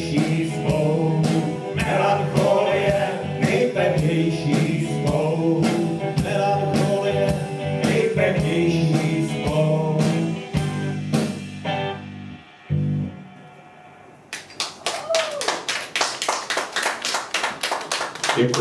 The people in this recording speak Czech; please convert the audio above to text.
nejpevnější svou. Melancholie, nejpevnější svou. Melancholie, nejpevnější svou. Děkuji.